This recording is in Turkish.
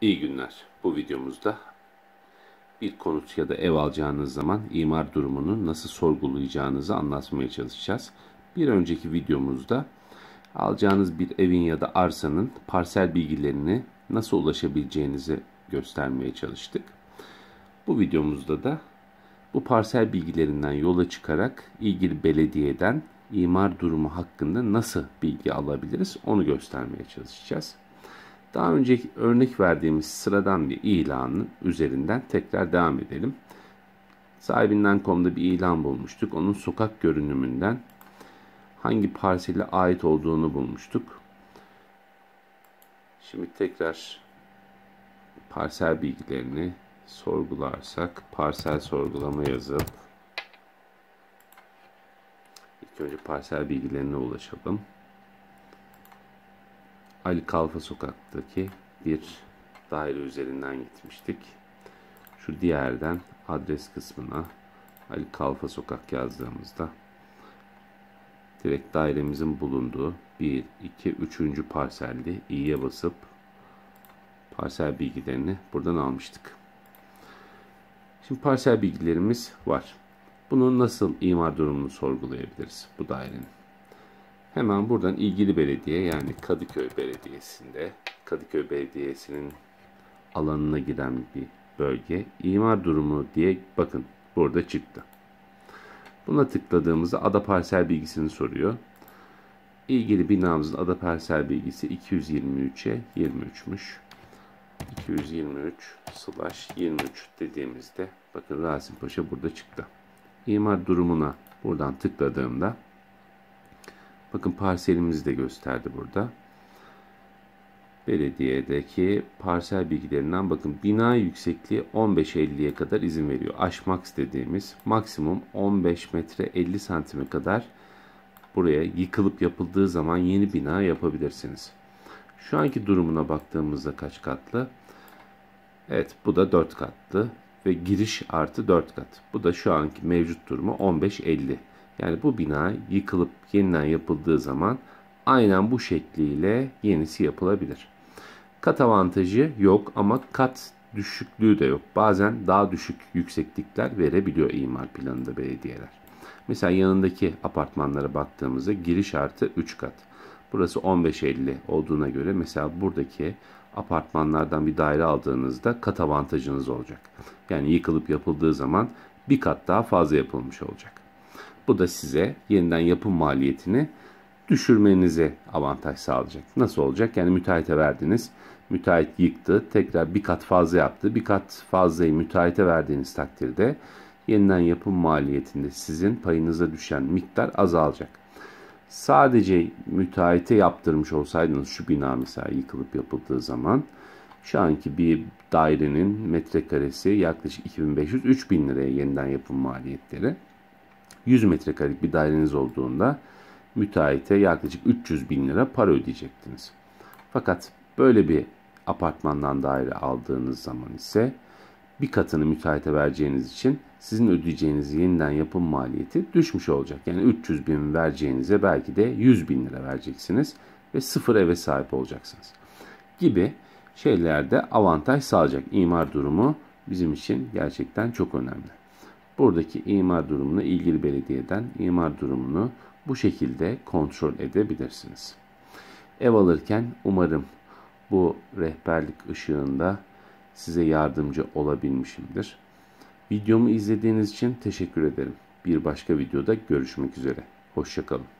İyi günler. Bu videomuzda bir konut ya da ev alacağınız zaman imar durumunu nasıl sorgulayacağınızı anlatmaya çalışacağız. Bir önceki videomuzda alacağınız bir evin ya da arsanın parsel bilgilerini nasıl ulaşabileceğinizi göstermeye çalıştık. Bu videomuzda da bu parsel bilgilerinden yola çıkarak ilgili belediyeden imar durumu hakkında nasıl bilgi alabiliriz onu göstermeye çalışacağız. Daha önce örnek verdiğimiz sıradan bir ilanın üzerinden tekrar devam edelim. Sahibinden.com'da bir ilan bulmuştuk. Onun sokak görünümünden hangi parsele ait olduğunu bulmuştuk. Şimdi tekrar parsel bilgilerini sorgularsak parsel sorgulama yazıp ilk önce parsel bilgilerine ulaşalım. Ali Kalfa sokaktaki bir daire üzerinden gitmiştik. Şu diğerden adres kısmına Ali Kalfa sokak yazdığımızda direkt dairemizin bulunduğu 1, 2, 3. parselde i'ye basıp parsel bilgilerini buradan almıştık. Şimdi parsel bilgilerimiz var. Bunu nasıl imar durumunu sorgulayabiliriz bu dairenin? Hemen buradan ilgili belediye yani Kadıköy Belediyesi'nde Kadıköy Belediyesi'nin alanına giren bir bölge. imar durumu diye bakın burada çıktı. Buna tıkladığımızda ada parsel bilgisini soruyor. İlgili binamızın ada parsel bilgisi 223'e 23'müş. 223 slash 23 dediğimizde bakın Rasim Paşa burada çıktı. İmar durumuna buradan tıkladığımda Bakın parselimizi de gösterdi burada. Belediyedeki parsel bilgilerinden bakın bina yüksekliği 15-50'ye kadar izin veriyor. Aşmax dediğimiz maksimum 15 metre 50 santime kadar buraya yıkılıp yapıldığı zaman yeni bina yapabilirsiniz. Şu anki durumuna baktığımızda kaç katlı? Evet bu da 4 katlı ve giriş artı 4 kat. Bu da şu anki mevcut durumu 15-50. Yani bu bina yıkılıp yeniden yapıldığı zaman aynen bu şekliyle yenisi yapılabilir. Kat avantajı yok ama kat düşüklüğü de yok. Bazen daha düşük yükseklikler verebiliyor imar planında belediyeler. Mesela yanındaki apartmanlara baktığımızda giriş artı 3 kat. Burası 15-50 olduğuna göre mesela buradaki apartmanlardan bir daire aldığınızda kat avantajınız olacak. Yani yıkılıp yapıldığı zaman bir kat daha fazla yapılmış olacak. Bu da size yeniden yapım maliyetini düşürmenize avantaj sağlayacak. Nasıl olacak? Yani müteahhite verdiniz. Müteahhit yıktı. Tekrar bir kat fazla yaptı. Bir kat fazlayı müteahhite verdiğiniz takdirde yeniden yapım maliyetinde sizin payınıza düşen miktar azalacak. Sadece müteahhite yaptırmış olsaydınız şu bina mesela yıkılıp yapıldığı zaman şu anki bir dairenin metrekaresi yaklaşık 2500-3000 liraya yeniden yapım maliyetleri. 100 metrekarelik bir daireniz olduğunda müteahhite yaklaşık 300 bin lira para ödeyecektiniz. Fakat böyle bir apartmandan daire aldığınız zaman ise bir katını müteahhite vereceğiniz için sizin ödeyeceğiniz yeniden yapım maliyeti düşmüş olacak. Yani 300 bin vereceğinize belki de 100 bin lira vereceksiniz ve sıfır eve sahip olacaksınız. Gibi şeylerde avantaj sağlayacak. İmar durumu bizim için gerçekten çok önemli. Buradaki imar durumunu ilgili belediyeden imar durumunu bu şekilde kontrol edebilirsiniz. Ev alırken umarım bu rehberlik ışığında size yardımcı olabilmişimdir. Videomu izlediğiniz için teşekkür ederim. Bir başka videoda görüşmek üzere. Hoşçakalın.